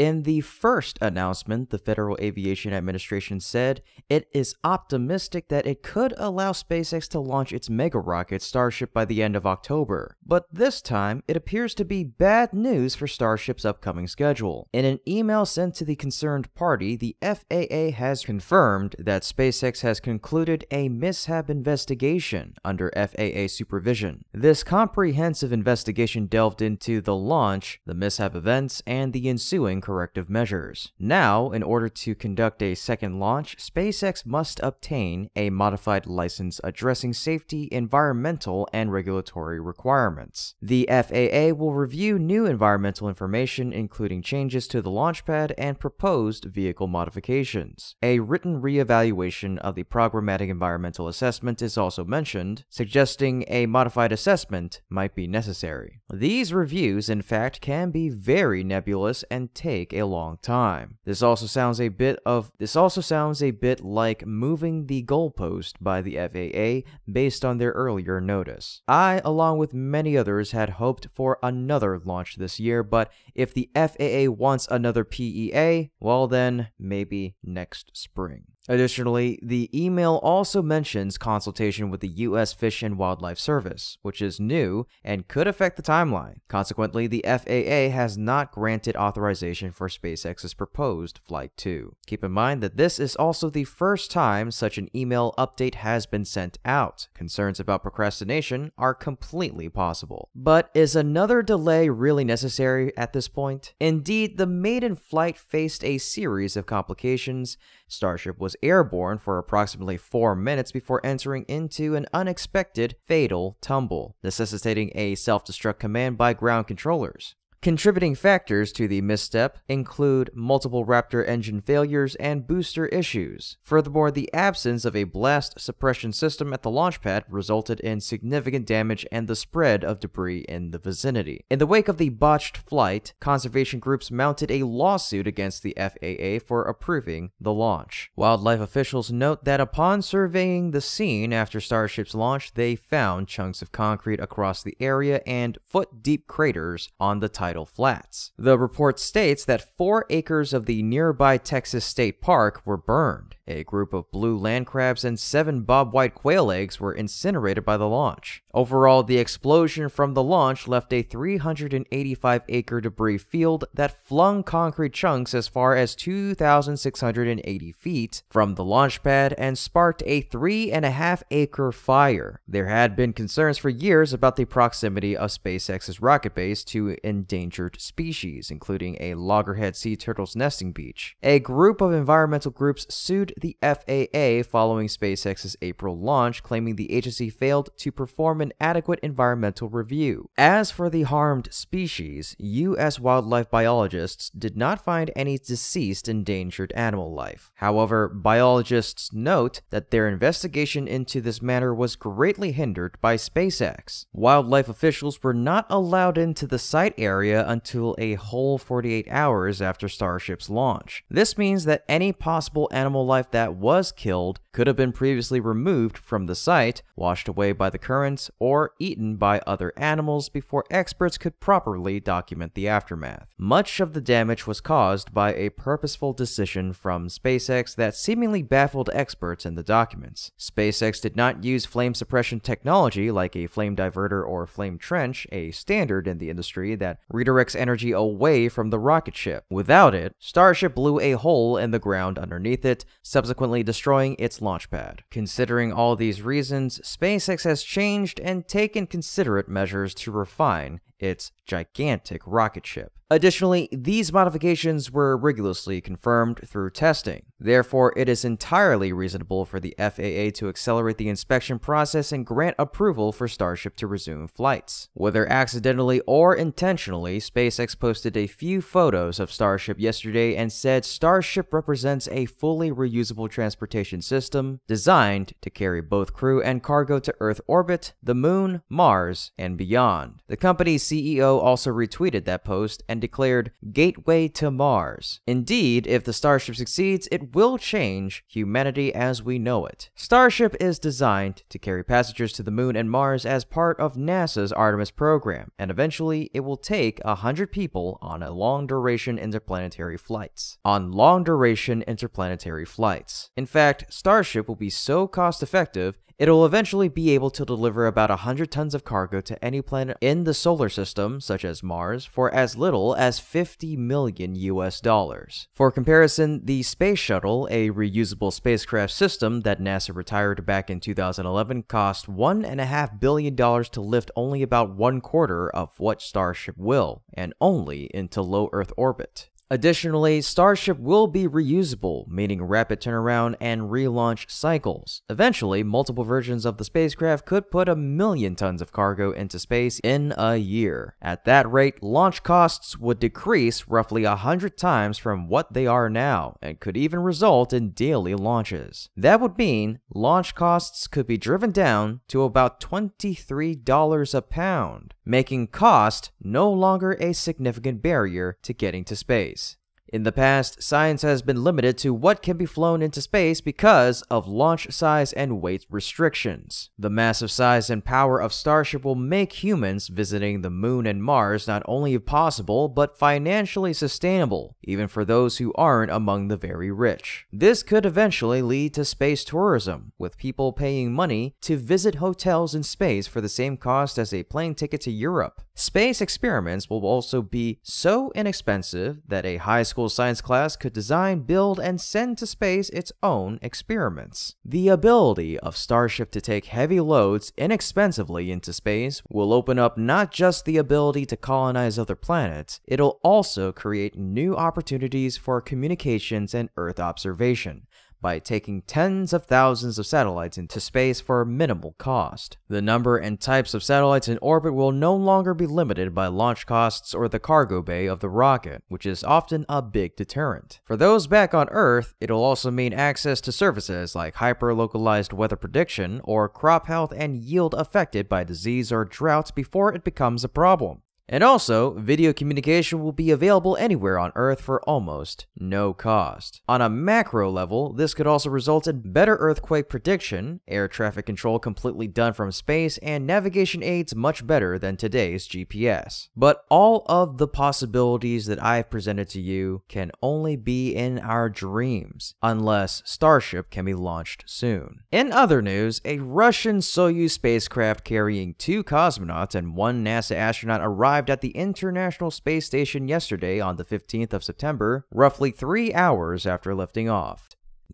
In the first announcement, the Federal Aviation Administration said it is optimistic that it could allow SpaceX to launch its mega rocket Starship by the end of October. But this time, it appears to be bad news for Starship's upcoming schedule. In an email sent to the concerned party, the FAA has confirmed that SpaceX has concluded a mishap investigation under FAA supervision. This comprehensive investigation delved into the launch, the mishap events, and the ensuing corrective measures. Now, in order to conduct a second launch, SpaceX must obtain a modified license addressing safety, environmental, and regulatory requirements. The FAA will review new environmental information, including changes to the launch pad and proposed vehicle modifications. A written reevaluation of the programmatic environmental assessment is also mentioned, suggesting a modified assessment might be necessary. These reviews, in fact, can be very nebulous and take a long time. This also sounds a bit of this also sounds a bit like moving the goalpost by the FAA based on their earlier notice. I, along with many others, had hoped for another launch this year, but if the FAA wants another PEA, well then maybe next spring. Additionally, the email also mentions consultation with the U.S. Fish and Wildlife Service, which is new and could affect the timeline. Consequently, the FAA has not granted authorization for SpaceX's proposed Flight 2. Keep in mind that this is also the first time such an email update has been sent out. Concerns about procrastination are completely possible. But is another delay really necessary at this point? Indeed, the maiden flight faced a series of complications. Starship was airborne for approximately four minutes before entering into an unexpected, fatal tumble, necessitating a self destruct command by ground controllers. Contributing factors to the misstep include multiple Raptor engine failures and booster issues. Furthermore, the absence of a blast suppression system at the launch pad resulted in significant damage and the spread of debris in the vicinity. In the wake of the botched flight, conservation groups mounted a lawsuit against the FAA for approving the launch. Wildlife officials note that upon surveying the scene after Starship's launch, they found chunks of concrete across the area and foot deep craters on the flats. The report states that four acres of the nearby Texas State Park were burned. A group of blue land crabs and seven bobwhite quail eggs were incinerated by the launch. Overall, the explosion from the launch left a 385 acre debris field that flung concrete chunks as far as 2,680 feet from the launch pad and sparked a three and a half acre fire. There had been concerns for years about the proximity of SpaceX's rocket base to endangered species, including a loggerhead sea turtle's nesting beach. A group of environmental groups sued the FAA following SpaceX's April launch, claiming the agency failed to perform an adequate environmental review. As for the harmed species, U.S. wildlife biologists did not find any deceased endangered animal life. However, biologists note that their investigation into this matter was greatly hindered by SpaceX. Wildlife officials were not allowed into the site area until a whole 48 hours after Starship's launch. This means that any possible animal life that was killed could have been previously removed from the site, washed away by the currents, or eaten by other animals before experts could properly document the aftermath. Much of the damage was caused by a purposeful decision from SpaceX that seemingly baffled experts in the documents. SpaceX did not use flame suppression technology like a flame diverter or flame trench, a standard in the industry that redirects energy away from the rocket ship. Without it, Starship blew a hole in the ground underneath it, subsequently destroying its launch pad. Considering all these reasons, SpaceX has changed and taken considerate measures to refine its gigantic rocket ship. Additionally, these modifications were rigorously confirmed through testing. Therefore, it is entirely reasonable for the FAA to accelerate the inspection process and grant approval for Starship to resume flights. Whether accidentally or intentionally, SpaceX posted a few photos of Starship yesterday and said Starship represents a fully reusable transportation system designed to carry both crew and cargo to Earth orbit, the Moon, Mars, and beyond. The company's CEO also retweeted that post and declared Gateway to Mars. Indeed, if the Starship succeeds, it will change humanity as we know it. Starship is designed to carry passengers to the moon and Mars as part of NASA's Artemis program, and eventually it will take 100 people on a long duration interplanetary flights. On long duration interplanetary flights. In fact, Starship will be so cost effective It'll eventually be able to deliver about 100 tons of cargo to any planet in the solar system, such as Mars, for as little as 50 million US dollars. For comparison, the Space Shuttle, a reusable spacecraft system that NASA retired back in 2011, cost $1.5 billion to lift only about one quarter of what Starship will, and only into low Earth orbit. Additionally, Starship will be reusable, meaning rapid turnaround and relaunch cycles. Eventually, multiple versions of the spacecraft could put a million tons of cargo into space in a year. At that rate, launch costs would decrease roughly a hundred times from what they are now, and could even result in daily launches. That would mean launch costs could be driven down to about $23 a pound, making cost no longer a significant barrier to getting to space. In the past, science has been limited to what can be flown into space because of launch size and weight restrictions. The massive size and power of Starship will make humans visiting the moon and Mars not only possible, but financially sustainable, even for those who aren't among the very rich. This could eventually lead to space tourism, with people paying money to visit hotels in space for the same cost as a plane ticket to Europe. Space experiments will also be so inexpensive that a high school science class could design, build, and send to space its own experiments. The ability of Starship to take heavy loads inexpensively into space will open up not just the ability to colonize other planets, it'll also create new opportunities for communications and Earth observation by taking tens of thousands of satellites into space for minimal cost. The number and types of satellites in orbit will no longer be limited by launch costs or the cargo bay of the rocket, which is often a big deterrent. For those back on Earth, it'll also mean access to services like hyper-localized weather prediction or crop health and yield affected by disease or drought before it becomes a problem. And also, video communication will be available anywhere on Earth for almost no cost. On a macro level, this could also result in better earthquake prediction, air traffic control completely done from space, and navigation aids much better than today's GPS. But all of the possibilities that I've presented to you can only be in our dreams, unless Starship can be launched soon. In other news, a Russian Soyuz spacecraft carrying two cosmonauts and one NASA astronaut arrived arrived at the International Space Station yesterday on the 15th of September, roughly three hours after lifting off.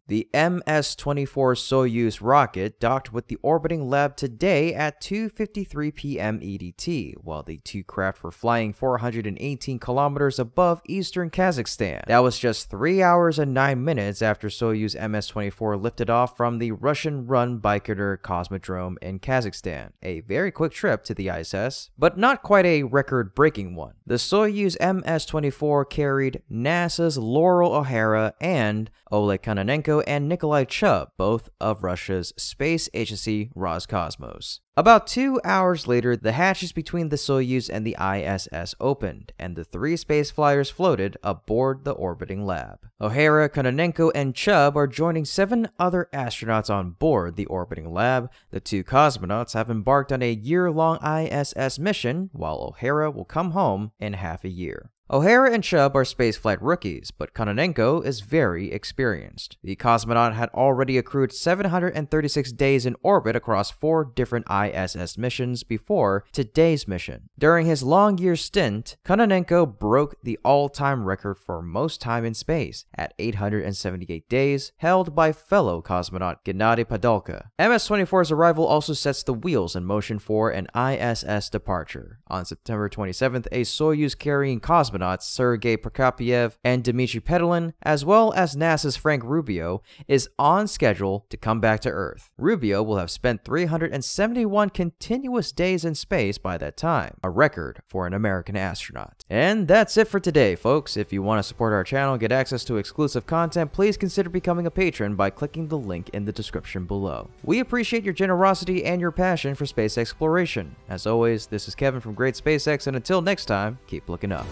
The MS-24 Soyuz rocket docked with the orbiting lab today at 2.53 p.m. EDT, while the two craft were flying 418 kilometers above eastern Kazakhstan. That was just 3 hours and 9 minutes after Soyuz MS-24 lifted off from the Russian-run Baikonur Cosmodrome in Kazakhstan. A very quick trip to the ISS, but not quite a record-breaking one. The Soyuz MS-24 carried NASA's Loral O'Hara and Oleg Kononenko and Nikolai Chub, both of Russia's space agency Roscosmos. About two hours later, the hatches between the Soyuz and the ISS opened, and the three space flyers floated aboard the orbiting lab. O'Hara, Kononenko, and Chub are joining seven other astronauts on board the orbiting lab. The two cosmonauts have embarked on a year-long ISS mission, while O'Hara will come home in half a year. O'Hara and Chub are spaceflight rookies, but Kononenko is very experienced. The cosmonaut had already accrued 736 days in orbit across four different ISS missions before today's mission. During his long year stint, Kononenko broke the all-time record for most time in space at 878 days, held by fellow cosmonaut Gennady Padalka. MS-24's arrival also sets the wheels in motion for an ISS departure. On September 27th, a Soyuz carrying cosmonaut cosmonauts Sergei Prokopyev and Dmitry Petelin, as well as NASA's Frank Rubio, is on schedule to come back to Earth. Rubio will have spent 371 continuous days in space by that time, a record for an American astronaut. And that's it for today, folks. If you want to support our channel and get access to exclusive content, please consider becoming a patron by clicking the link in the description below. We appreciate your generosity and your passion for space exploration. As always, this is Kevin from Great SpaceX, and until next time, keep looking up.